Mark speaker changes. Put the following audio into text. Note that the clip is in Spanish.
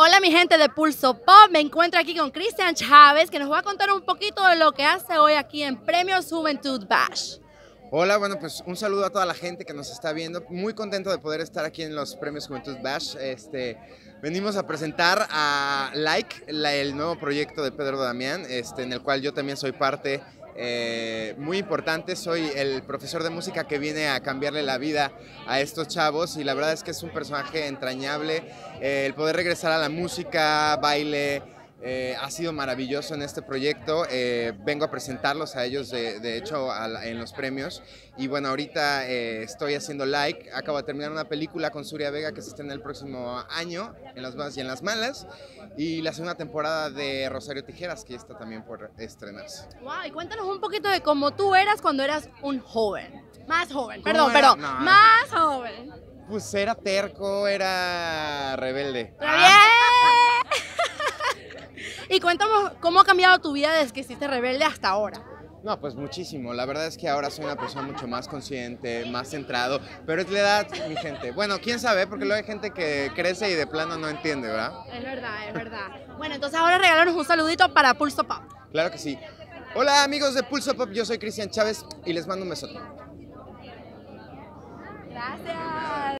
Speaker 1: Hola mi gente de Pulso Pop, me encuentro aquí con Cristian Chávez que nos va a contar un poquito de lo que hace hoy aquí en Premios Juventud Bash.
Speaker 2: Hola, bueno, pues un saludo a toda la gente que nos está viendo. Muy contento de poder estar aquí en los Premios Juventud Bash. Este, venimos a presentar a Like, el nuevo proyecto de Pedro Damián, este, en el cual yo también soy parte eh, muy importante. Soy el profesor de música que viene a cambiarle la vida a estos chavos y la verdad es que es un personaje entrañable. Eh, el poder regresar a la música, baile, eh, ha sido maravilloso en este proyecto. Eh, vengo a presentarlos a ellos, de, hecho, en los premios. Y bueno, ahorita eh, estoy haciendo like. Acabo de terminar una película con Surya Vega que se estrena el próximo año, en las buenas y en las malas. Y la segunda temporada de Rosario Tijeras, que está también por estrenarse.
Speaker 1: Wow, y cuéntanos un poquito de cómo tú eras cuando eras un joven. Más joven, perdón, perdón. más joven.
Speaker 2: Pues era terco, era rebelde.
Speaker 1: Y cuéntame cómo ha cambiado tu vida desde que hiciste Rebelde hasta ahora.
Speaker 2: No, pues muchísimo. La verdad es que ahora soy una persona mucho más consciente, más centrado, pero es la edad, mi gente. Bueno, quién sabe, porque luego hay gente que crece y de plano no entiende, ¿verdad?
Speaker 1: Es verdad, es verdad. Bueno, entonces ahora regálanos un saludito para Pulso Pop.
Speaker 2: Claro que sí. Hola amigos de Pulso Pop, yo soy Cristian Chávez y les mando un besote.
Speaker 1: Gracias.